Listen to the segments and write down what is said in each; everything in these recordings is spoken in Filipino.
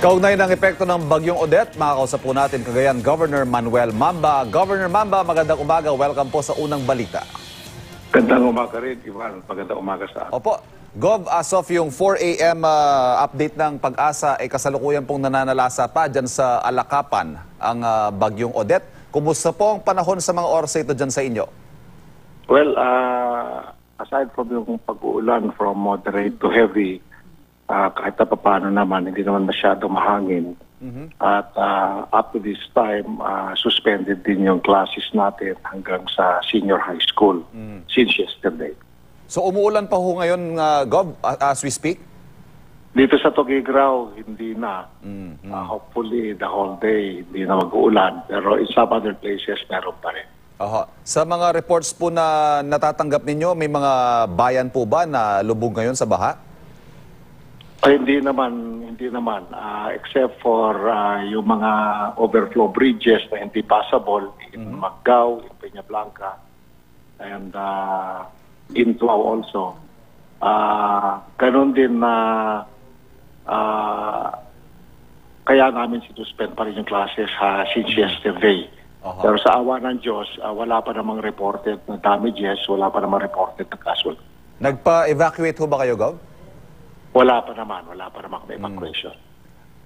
Kaugnay ng epekto ng bagyong Odette, makakausap po natin kagayan Governor Manuel Mamba. Governor Mamba, magandang umaga. Welcome po sa unang balita. Gandang umaga rin, Ivan. Magandang umaga sa atin. Opo, Gov, as of yung 4 a.m. ah, update ng pag-asa, ay kasalukuyan pong nananalasa pa dyan sa Alakapan ang ah, bagyong Odette. Kumusta po ang panahon sa mga oras ito dyan sa inyo? Well, uh, aside from yung pag-uulan from moderate to heavy, uh, kahit na paano naman, hindi naman masyado mahangin. At uh, up to this time, uh, suspended din yung classes natin hanggang sa senior high school since yesterday. So umuulan pa ho ngayon, ah, Gov, as we speak? Dito sa Tugigraw, hindi na. Uh, hopefully, the whole day, hindi na mag-uulan. Pero in some other places, meron pa rin. Aha. Sa mga reports po na natatanggap ninyo, may mga bayan po ba na lubog ngayon sa baha? Ay, hindi naman, hindi naman. Ah, except for ah, yung mga overflow bridges na hindi passable in Macau, in Peña Blanca, and uh, in Tuao also. Ah, ganun din na ah, kaya namin sinuspend pa rin yung classes ha, since yesterday. Aha. Pero sa awa ng Diyos, ah, wala pa namang reported na damages, wala pa namang reported na casualty. Nagpa-evacuate ho ba kayo, Gov? Wala pa naman, wala pa namang evacuation.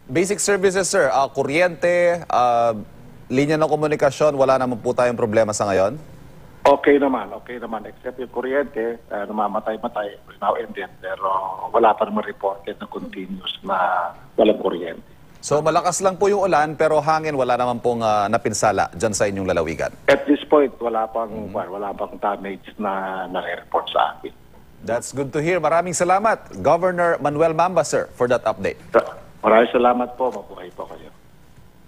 Basic services, sir. Ah, kuryente, ah, linya ng komunikasyon, wala naman po tayong problema sa ngayon? Okay naman, okay naman. Except yung kuryente, uh, namamatay-matay every now and then. Pero wala pa naman reported na continuous na walang kuryente. So malakas lang po yung ulan, pero hangin wala naman pong ah, napinsala dyan sa inyong lalawigan. At this point, wala pang, wala pang damage na nare-report sa akin. That's good to hear. Maraming salamat, Governor Manuel Mamba, for that update. Maraming salamat po. Mabuhay po kayo.